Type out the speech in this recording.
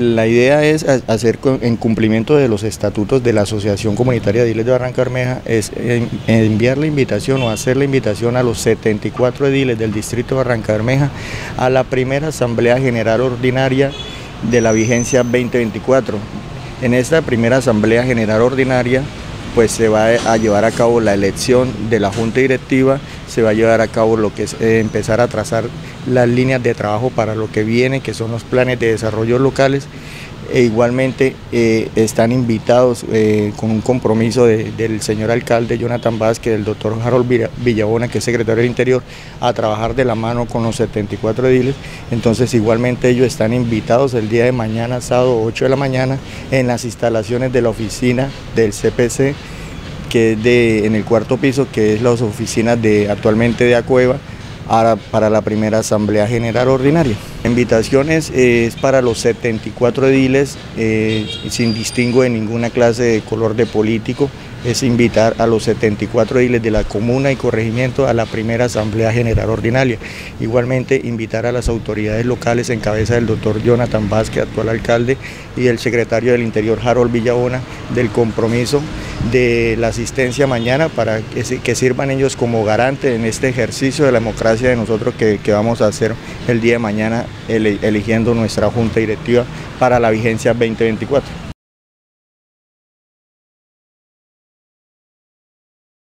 la idea es hacer en cumplimiento de los estatutos de la Asociación Comunitaria de Ediles de Barranca Bermeja, es enviar la invitación o hacer la invitación a los 74 ediles del distrito de Barranca Bermeja a la primera Asamblea General Ordinaria de la vigencia 2024. En esta primera Asamblea General Ordinaria pues se va a llevar a cabo la elección de la Junta Directiva, se va a llevar a cabo lo que es eh, empezar a trazar las líneas de trabajo para lo que viene, que son los planes de desarrollo locales e igualmente eh, están invitados eh, con un compromiso del señor alcalde Jonathan Vázquez, del doctor Harold Villabona, que es secretario del Interior, a trabajar de la mano con los 74 ediles. Entonces igualmente ellos están invitados el día de mañana, sábado 8 de la mañana, en las instalaciones de la oficina del CPC, que es de, en el cuarto piso, que es las oficinas de actualmente de Acueva, para la primera Asamblea General Ordinaria. La invitación es, para los 74 ediles, eh, sin distingo de ninguna clase de color de político, es invitar a los 74 ediles de la comuna y corregimiento a la primera Asamblea General Ordinaria. Igualmente invitar a las autoridades locales en cabeza del doctor Jonathan Vázquez, actual alcalde, y el secretario del Interior Harold Villabona, del compromiso de la asistencia mañana para que, sirvan ellos como garante en este ejercicio de la democracia de nosotros que, vamos a hacer el día de mañana eligiendo nuestra junta directiva para la vigencia 2024.